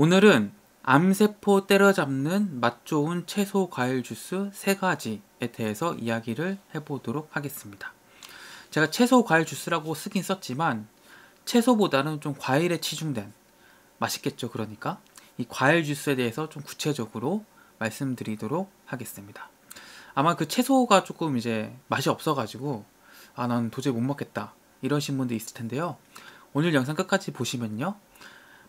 오늘은 암세포 때려잡는 맛 좋은 채소 과일 주스 세 가지에 대해서 이야기를 해보도록 하겠습니다. 제가 채소 과일 주스라고 쓰긴 썼지만 채소보다는 좀 과일에 치중된 맛있겠죠 그러니까 이 과일 주스에 대해서 좀 구체적으로 말씀드리도록 하겠습니다. 아마 그 채소가 조금 이제 맛이 없어가지고 아 난 도저히 못 먹겠다 이러신 분도 있을 텐데요. 오늘 영상 끝까지 보시면요.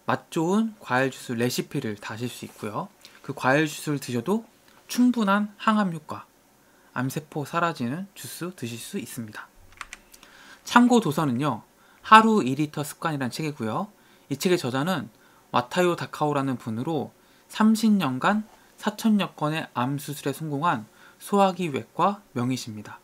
맛 좋은 과일 주스 레시피를 다실 수 있고요. 그 과일 주스를 드셔도 충분한 항암 효과, 암세포 사라지는 주스 드실 수 있습니다. 참고 도서는요. 하루 2리터 습관이라는 책이고요. 이 책의 저자는 와타요 다카오라는 분으로 30년간 4천여 건의 암 수술에 성공한 소화기 외과 명의십니다.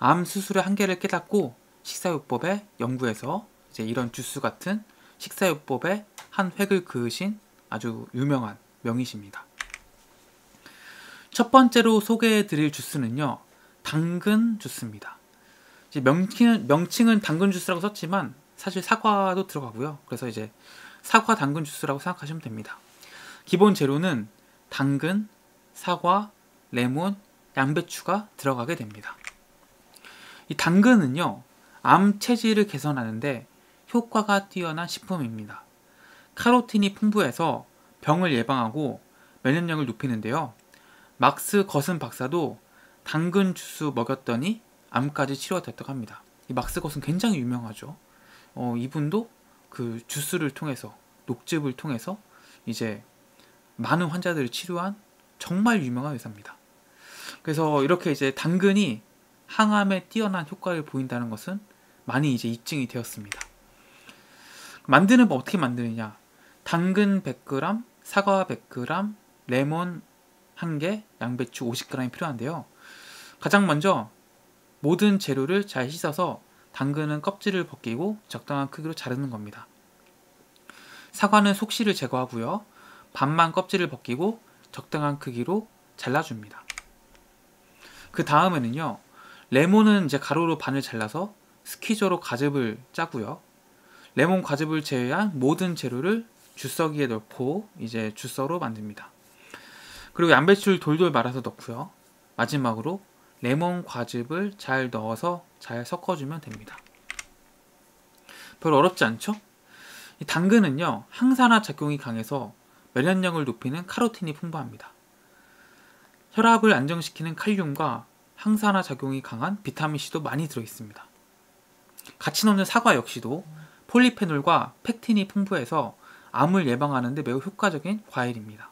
암 수술의 한계를 깨닫고 식사요법의 연구에서 이제 이런 주스 같은 식사요법의 한 획을 그으신 아주 유명한 명의십니다. 첫 번째로 소개해 드릴 주스는요. 당근 주스입니다. 명칭은, 명칭은 당근 주스라고 썼지만 사실 사과도 들어가고요. 그래서 이제 사과 당근 주스라고 생각하시면 됩니다. 기본 재료는 당근, 사과, 레몬, 양배추가 들어가게 됩니다. 이 당근은요, 암 체질을 개선하는데 효과가 뛰어난 식품입니다. 카로틴이 풍부해서 병을 예방하고 면역력을 높이는데요. 막스 거슨 박사도 당근 주스 먹였더니 암까지 치료가 됐다고 합니다. 이 막스 거슨 굉장히 유명하죠. 어, 이분도 그 주스를 통해서 녹즙을 통해서 이제 많은 환자들을 치료한 정말 유명한 의사입니다. 그래서 이렇게 이제 당근이 항암에 뛰어난 효과를 보인다는 것은 많이 이제 입증이 되었습니다. 만드는 법 어떻게 만드느냐? 당근 100g, 사과 100g, 레몬 1개, 양배추 50g이 필요한데요. 가장 먼저 모든 재료를 잘 씻어서 당근은 껍질을 벗기고 적당한 크기로 자르는 겁니다. 사과는 속씨를 제거하고요. 반만 껍질을 벗기고 적당한 크기로 잘라줍니다. 그 다음에는요. 레몬은 이제 가로로 반을 잘라서 스키저로 과즙을 짜고요. 레몬 과즙을 제외한 모든 재료를 주석기에 넣고 이제 주서로 만듭니다. 그리고 양배추를 돌돌 말아서 넣고요. 마지막으로 레몬 과즙을 잘 넣어서 잘 섞어주면 됩니다. 별로 어렵지 않죠? 이 당근은요 항산화 작용이 강해서 면역력을 높이는 카로틴이 풍부합니다. 혈압을 안정시키는 칼륨과 항산화 작용이 강한 비타민C도 많이 들어있습니다. 같이 넣는 사과 역시도 폴리페놀과 팩틴이 풍부해서 암을 예방하는 데 매우 효과적인 과일입니다.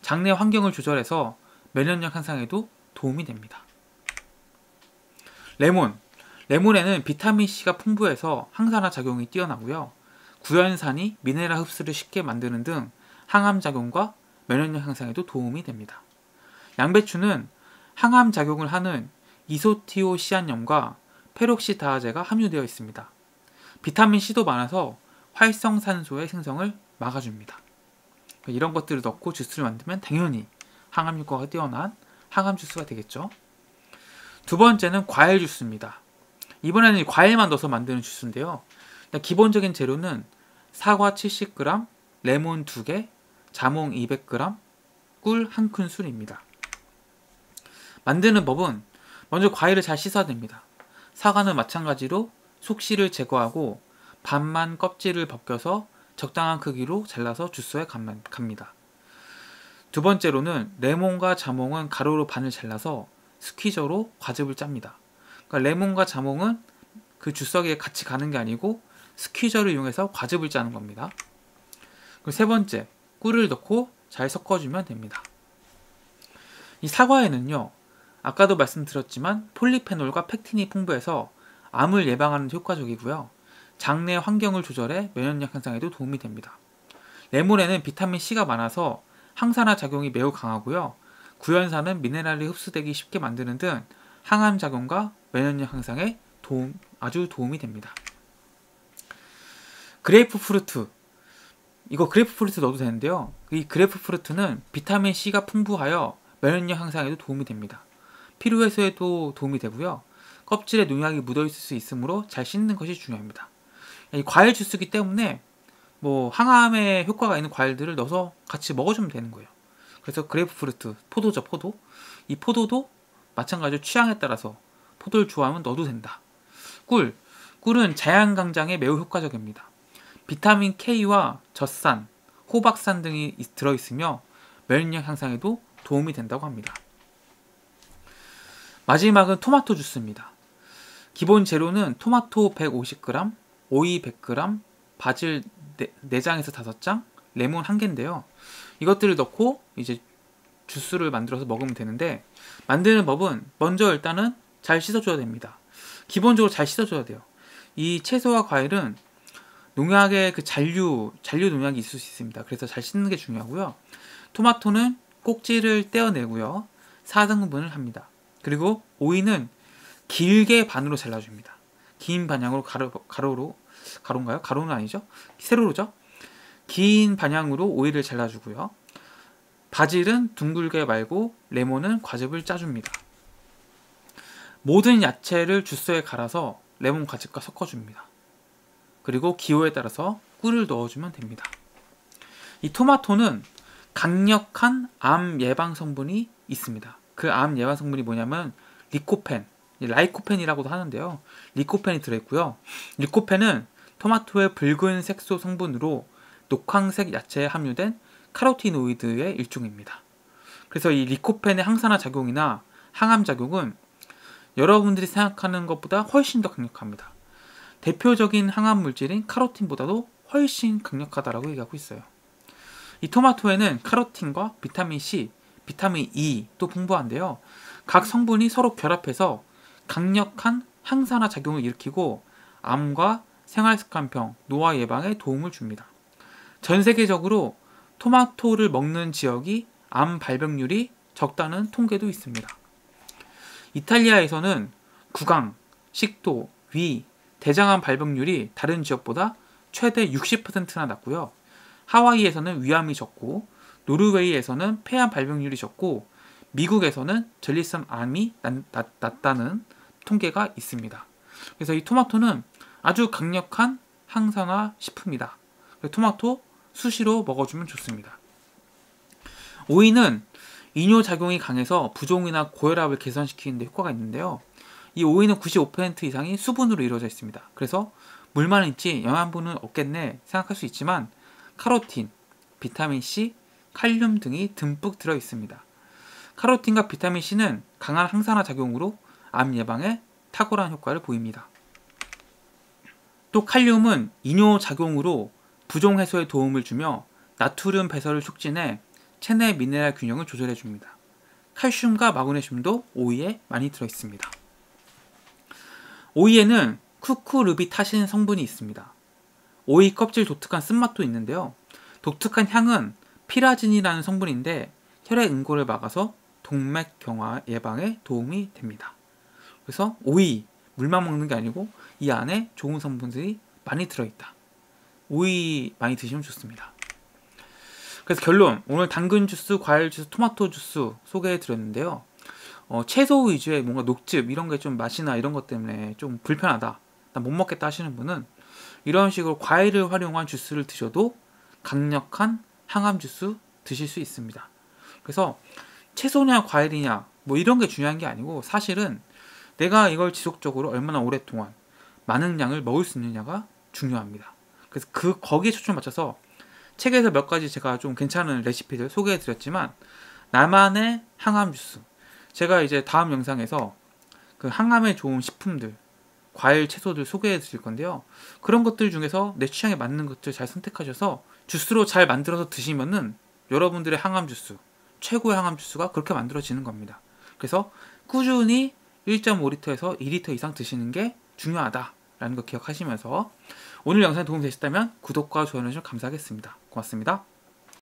장내 환경을 조절해서 면역력 향상에도 도움이 됩니다. 레몬. 레몬에는 비타민C가 풍부해서 항산화 작용이 뛰어나고요. 구연산이 미네랄 흡수를 쉽게 만드는 등 항암 작용과 면역력 향상에도 도움이 됩니다. 양배추는 항암 작용을 하는 이소티오시안염과 페록시다제가 함유되어 있습니다. 비타민 C도 많아서 활성산소의 생성을 막아줍니다. 이런 것들을 넣고 주스를 만들면 당연히 항암 효과가 뛰어난 항암 주스가 되겠죠. 두 번째는 과일 주스입니다. 이번에는 과일만 넣어서 만드는 주스인데요. 기본적인 재료는 사과 70g, 레몬 2개, 자몽 200g, 꿀 1큰술입니다. 만드는 법은 먼저 과일을 잘 씻어야 됩니다. 사과는 마찬가지로 속씨를 제거하고 반만 껍질을 벗겨서 적당한 크기로 잘라서 주스에 갑니다. 두 번째로는 레몬과 자몽은 가로로 반을 잘라서 스퀴저로 과즙을 짭니다. 그러니까 레몬과 자몽은 그 주석에 같이 가는 게 아니고 스퀴저를 이용해서 과즙을 짜는 겁니다. 세 번째, 꿀을 넣고 잘 섞어주면 됩니다. 이 사과에는요, 아까도 말씀드렸지만 폴리페놀과 펙틴이 풍부해서 암을 예방하는 데 효과적이고요. 장내 환경을 조절해 면역력 향상에도 도움이 됩니다. 레몬에는 비타민 C가 많아서 항산화 작용이 매우 강하고요. 구연산은 미네랄이 흡수되기 쉽게 만드는 등 항암 작용과 면역력 향상에 도움, 아주 도움이 됩니다. 그레이프 프루트 이거 그레이프 프루트 넣어도 되는데요. 이 그레이프 프루트는 비타민 C가 풍부하여 면역력 향상에도 도움이 됩니다. 피로 해소에도 도움이 되고요. 껍질에 농약이 묻어 있을 수 있으므로 잘 씻는 것이 중요합니다. 이 과일 주스기 때문에 뭐 항암에 효과가 있는 과일들을 넣어서 같이 먹어주면 되는 거예요. 그래서 그레이프프루트, 포도죠, 포도. 이 포도도 마찬가지로 취향에 따라서 포도를 좋아하면 넣어도 된다. 꿀, 꿀은 자양강장에 매우 효과적입니다. 비타민 K와 젖산, 호박산 등이 들어있으며 면역력 향상에도 도움이 된다고 합니다. 마지막은 토마토 주스입니다. 기본 재료는 토마토 150g, 오이 100g, 바질 4장에서 5장, 레몬 1개인데요. 이것들을 넣고 이제 주스를 만들어서 먹으면 되는데 만드는 법은 먼저 일단은 잘 씻어줘야 됩니다. 기본적으로 잘 씻어줘야 돼요. 이 채소와 과일은 농약의 그 잔류, 잔류 농약이 있을 수 있습니다. 그래서 잘 씻는 게 중요하고요. 토마토는 꼭지를 떼어내고요. 4등분을 합니다. 그리고 오이는 길게 반으로 잘라줍니다. 긴 반향으로 가로, 가로로 가로인가요? 가로는 아니죠? 세로로죠? 긴 반향으로 오이를 잘라주고요. 바질은 둥글게 말고 레몬은 과즙을 짜줍니다. 모든 야채를 주스에 갈아서 레몬 과즙과 섞어줍니다. 그리고 기호에 따라서 꿀을 넣어주면 됩니다. 이 토마토는 강력한 암 예방 성분이 있습니다. 그 암 예방 성분이 뭐냐면 리코펜, 라이코펜이라고도 하는데요. 리코펜이 들어있고요. 리코펜은 토마토의 붉은 색소 성분으로 녹황색 야채에 함유된 카로티노이드의 일종입니다. 그래서 이 리코펜의 항산화 작용이나 항암 작용은 여러분들이 생각하는 것보다 훨씬 더 강력합니다. 대표적인 항암 물질인 카로틴보다도 훨씬 강력하다라고 얘기하고 있어요. 이 토마토에는 카로틴과 비타민 C, 비타민 E도 풍부한데요. 각 성분이 서로 결합해서 강력한 항산화 작용을 일으키고 암과 생활 습관병, 노화 예방에 도움을 줍니다. 전 세계적으로 토마토를 먹는 지역이 암 발병률이 적다는 통계도 있습니다. 이탈리아에서는 구강, 식도, 위, 대장암 발병률이 다른 지역보다 최대 60%나 낮고요. 하와이에서는 위암이 적고 노르웨이에서는 폐암 발병률이 적고 미국에서는 전립선 암이 낮, 다는 통계가 있습니다. 그래서 이 토마토는 아주 강력한 항산화 식품이다. 토마토 수시로 먹어주면 좋습니다. 오이는 이뇨 작용이 강해서 부종이나 고혈압을 개선시키는 데 효과가 있는데요. 이 오이는 95% 이상이 수분으로 이루어져 있습니다. 그래서 물만 있지 영양분은 없겠네 생각할 수 있지만 카로틴, 비타민 C, 칼륨 등이 듬뿍 들어 있습니다. 카로틴과 비타민 C는 강한 항산화 작용으로 암 예방에 탁월한 효과를 보입니다. 또 칼륨은 이뇨 작용으로 부종 해소에 도움을 주며 나트륨 배설을 촉진해 체내 미네랄 균형을 조절해 줍니다. 칼슘과 마그네슘도 오이에 많이 들어 있습니다. 오이에는 쿠쿠르비타신 성분이 있습니다. 오이 껍질 독특한 쓴맛도 있는데요. 독특한 향은 피라진이라는 성분인데 혈액 응고를 막아서 동맥 경화 예방에 도움이 됩니다. 그래서 오이 물만 먹는 게 아니고 이 안에 좋은 성분들이 많이 들어있다. 오이 많이 드시면 좋습니다. 그래서 결론 오늘 당근 주스, 과일 주스, 토마토 주스 소개해 드렸는데요. 어, 채소 위주의 뭔가 녹즙 이런 게 좀 맛이나 이런 것 때문에 좀 불편하다. 나 못 먹겠다 하시는 분은 이런 식으로 과일을 활용한 주스를 드셔도 강력한 항암 주스 드실 수 있습니다. 그래서 채소냐 과일이냐 뭐 이런 게 중요한 게 아니고 사실은 내가 이걸 지속적으로 얼마나 오랫동안 많은 양을 먹을 수 있느냐가 중요합니다. 그래서 그 거기에 초점 맞춰서 책에서 몇 가지 제가 좀 괜찮은 레시피들 소개해 드렸지만 나만의 항암 주스. 제가 이제 다음 영상에서 그 항암에 좋은 식품들 과일 채소들 소개해 드릴 건데요. 그런 것들 중에서 내 취향에 맞는 것들 잘 선택하셔서 주스로 잘 만들어서 드시면은 여러분들의 항암 주스 최고의 항암 주스가 그렇게 만들어지는 겁니다. 그래서 꾸준히 1.5리터에서 2리터 이상 드시는 게 중요하다라는 거 기억하시면서 오늘 영상이 도움이 되셨다면 구독과 좋아요 해주시면 감사하겠습니다. 고맙습니다.